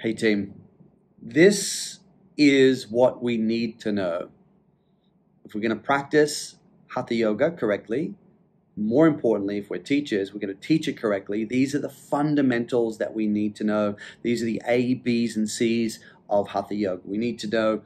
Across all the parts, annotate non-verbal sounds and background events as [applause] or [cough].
Hey, team, this is what we need to know. If we're going to practice Hatha Yoga correctly, more importantly, if we're teachers, we're going to teach it correctly. These are the fundamentals that we need to know. These are the A, B's, and C's of Hatha Yoga. We need to know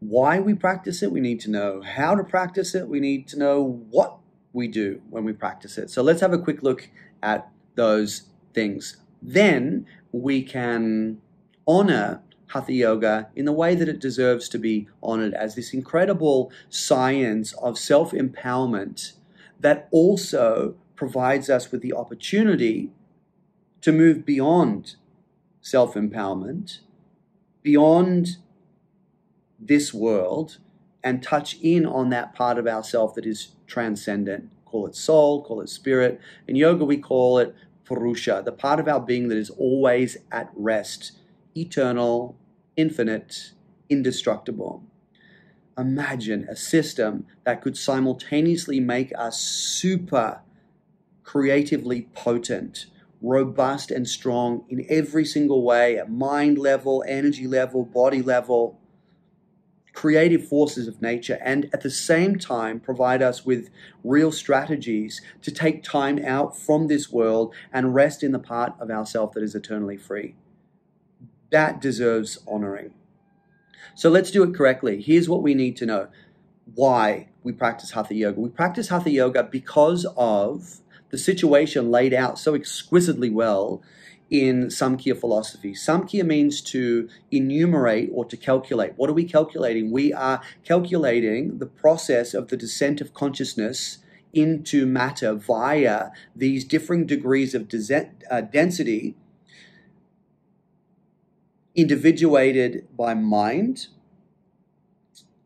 why we practice it. We need to know how to practice it. We need to know what we do when we practice it. So let's have a quick look at those things. Then we can honor Hatha Yoga in the way that it deserves to be honored as this incredible science of self empowerment that also provides us with the opportunity to move beyond self empowerment, beyond this world, and touch in on that part of ourself that is transcendent. Call it soul, call it spirit. In yoga, we call it purusha, the part of our being that is always at rest, eternal, infinite, indestructible. Imagine a system that could simultaneously make us super creatively potent, robust, and strong in every single way at mind level, energy level, body level, creative forces of nature, and at the same time provide us with real strategies to take time out from this world and rest in the part of ourself that is eternally free. That deserves honoring. So let's do it correctly. Here's what we need to know why we practice Hatha Yoga. We practice Hatha Yoga because of the situation laid out so exquisitely well in Samkhya philosophy. Samkhya means to enumerate or to calculate. What are we calculating? We are calculating the process of the descent of consciousness into matter via these differing degrees of uh, density individuated by mind,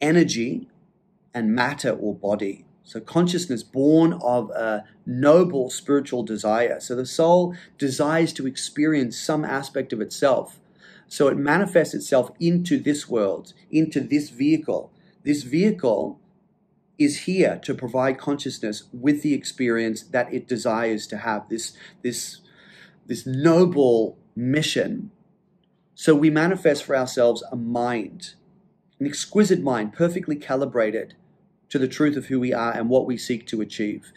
energy, and matter or body. So, consciousness born of a noble spiritual desire. So, the soul desires to experience some aspect of itself. So, it manifests itself into this world, into this vehicle. This vehicle is here to provide consciousness with the experience that it desires to have, this, this, this noble mission so we manifest for ourselves a mind, an exquisite mind, perfectly calibrated to the truth of who we are and what we seek to achieve.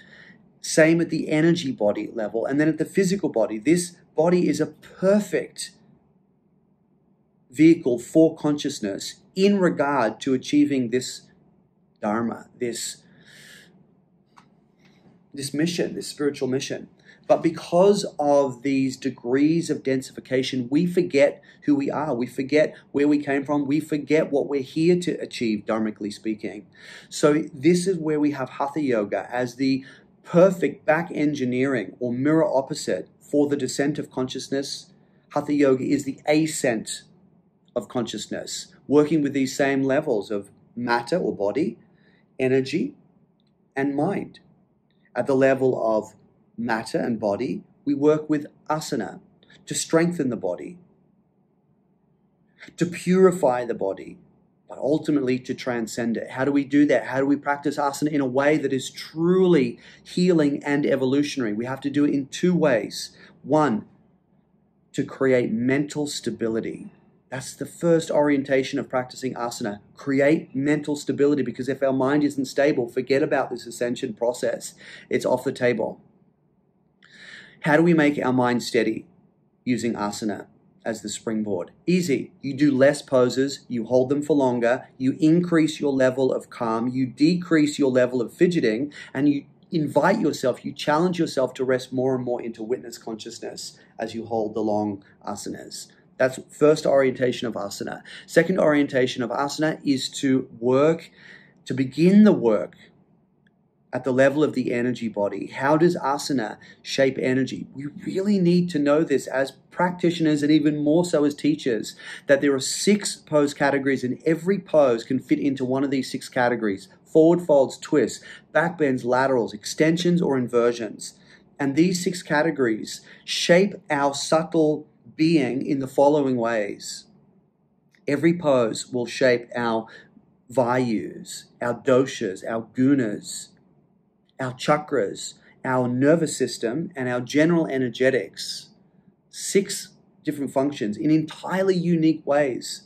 Same at the energy body level. And then at the physical body, this body is a perfect vehicle for consciousness in regard to achieving this dharma, this, this mission, this spiritual mission. But because of these degrees of densification, we forget who we are. We forget where we came from. We forget what we're here to achieve, dharmically speaking. So, this is where we have Hatha Yoga as the perfect back engineering or mirror opposite for the descent of consciousness. Hatha Yoga is the ascent of consciousness, working with these same levels of matter or body, energy, and mind at the level of matter and body, we work with asana to strengthen the body, to purify the body, but ultimately to transcend it. How do we do that? How do we practice asana in a way that is truly healing and evolutionary? We have to do it in two ways. One, to create mental stability. That's the first orientation of practicing asana. Create mental stability because if our mind isn't stable, forget about this ascension process. It's off the table. How do we make our mind steady using asana as the springboard? Easy. You do less poses, you hold them for longer, you increase your level of calm, you decrease your level of fidgeting, and you invite yourself, you challenge yourself to rest more and more into witness consciousness as you hold the long asanas. That's first orientation of asana. Second orientation of asana is to work, to begin the work at the level of the energy body. How does asana shape energy? We really need to know this as practitioners and even more so as teachers that there are six pose categories and every pose can fit into one of these six categories forward folds, twists, back bends, laterals, extensions, or inversions. And these six categories shape our subtle being in the following ways. Every pose will shape our vayus, our doshas, our gunas, our chakras, our nervous system, and our general energetics. Six different functions in entirely unique ways.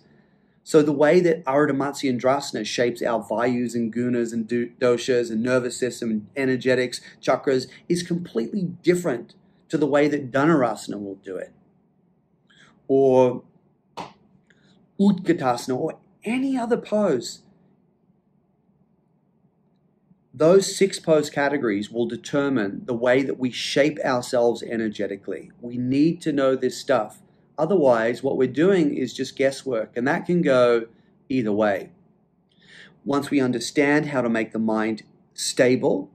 So the way that Ardha Chandrasana shapes our vayus and gunas and doshas and nervous system and energetics, chakras, is completely different to the way that Dhanurasana will do it. Or Utkatasana or any other pose. Those six pose categories will determine the way that we shape ourselves energetically. We need to know this stuff. Otherwise, what we're doing is just guesswork, and that can go either way. Once we understand how to make the mind stable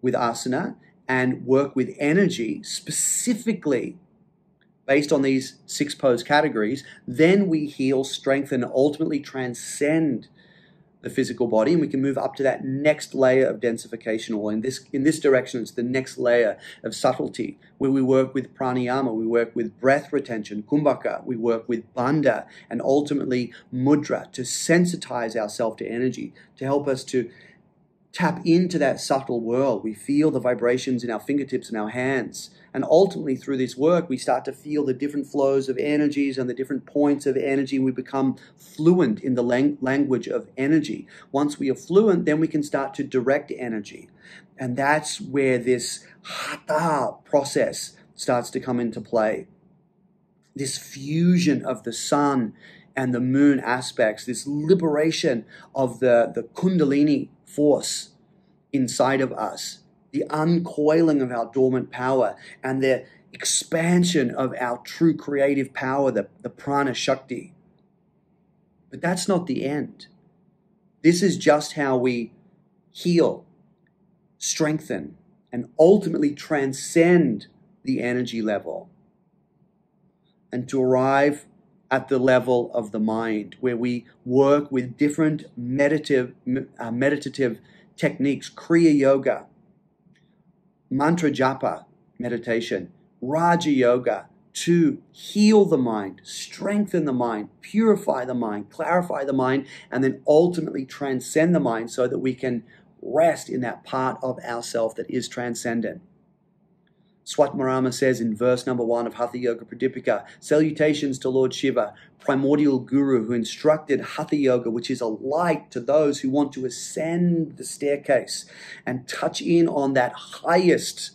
with asana and work with energy specifically based on these six pose categories, then we heal, strengthen, and ultimately transcend the physical body, and we can move up to that next layer of densification, or in this in this direction, it's the next layer of subtlety, where we work with pranayama, we work with breath retention, kumbhaka, we work with bandha, and ultimately mudra to sensitize ourselves to energy, to help us to tap into that subtle world. We feel the vibrations in our fingertips and our hands. And ultimately, through this work, we start to feel the different flows of energies and the different points of energy. We become fluent in the lang- language of energy. Once we are fluent, then we can start to direct energy. And that's where this hatha process starts to come into play. This fusion of the sun and the moon aspects, this liberation of the, the kundalini force inside of us, the uncoiling of our dormant power, and the expansion of our true creative power, the, the prana shakti. But that's not the end. This is just how we heal, strengthen, and ultimately transcend the energy level and to arrive at the level of the mind, where we work with different meditative, uh, meditative techniques, Kriya Yoga, Mantra Japa meditation, Raja Yoga, to heal the mind, strengthen the mind, purify the mind, clarify the mind, and then ultimately transcend the mind so that we can rest in that part of ourself that is transcendent. Swatmarama says in verse number one of Hatha Yoga Pradipika, salutations to Lord Shiva, primordial guru who instructed Hatha Yoga, which is a light to those who want to ascend the staircase and touch in on that highest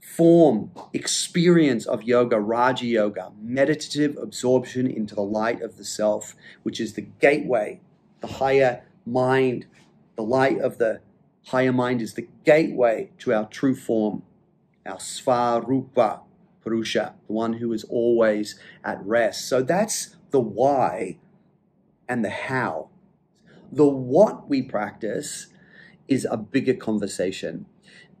form, experience of yoga, Raja Yoga, meditative absorption into the light of the self, which is the gateway, the higher mind, the light of the higher mind is the gateway to our true form, our Svarupa Purusha, the one who is always at rest. So that's the why and the how. The what we practice is a bigger conversation.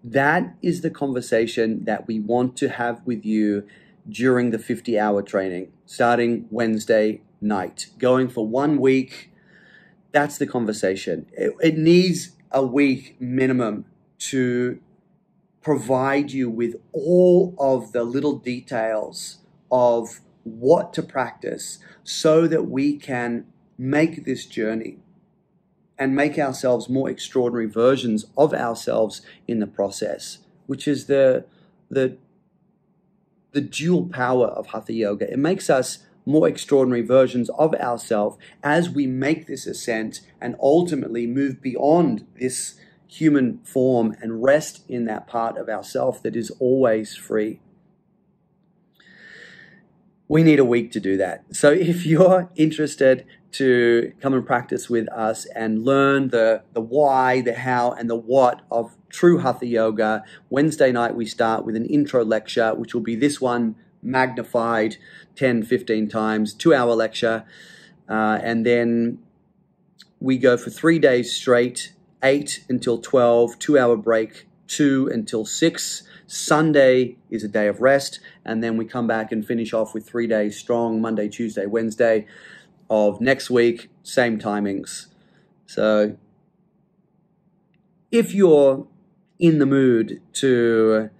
That is the conversation that we want to have with you during the 50 hour training, starting Wednesday night, going for one week. That's the conversation. It, it needs a week minimum to provide you with all of the little details of what to practice so that we can make this journey and make ourselves more extraordinary versions of ourselves in the process, which is the the the dual power of hatha yoga. It makes us more extraordinary versions of ourselves as we make this ascent and ultimately move beyond this human form and rest in that part of ourself that is always free. We need a week to do that. So [laughs] if you're interested to come and practice with us and learn the, the why, the how, and the what of true Hatha Yoga, Wednesday night we start with an intro lecture, which will be this one magnified 10, 15 times, two hour lecture. Uh, and then we go for three days straight, 8 until 12, two hour break, 2 until 6. Sunday is a day of rest, and then we come back and finish off with three days strong Monday, Tuesday, Wednesday of next week, same timings. So if you're in the mood to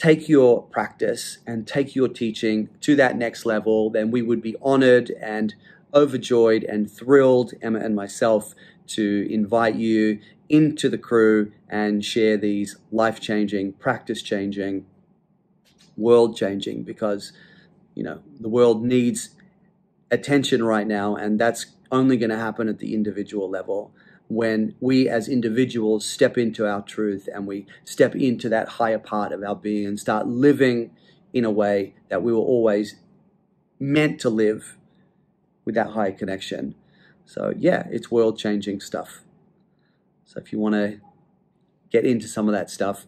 take your practice and take your teaching to that next level, then we would be honored and overjoyed and thrilled, Emma and myself, to invite you into the crew and share these life changing, practice changing world changing because you know the world needs attention right now, and that's only going to happen at the individual level when we as individuals step into our truth and we step into that higher part of our being and start living in a way that we were always meant to live with that higher connection. So, yeah, it's world changing stuff. So, if you want to get into some of that stuff,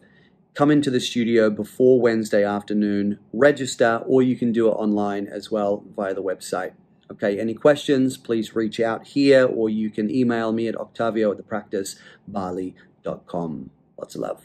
come into the studio before Wednesday afternoon, register, or you can do it online as well via the website. Okay, any questions, please reach out here or you can email me at octavio at thepracticebali.com. Lots of love.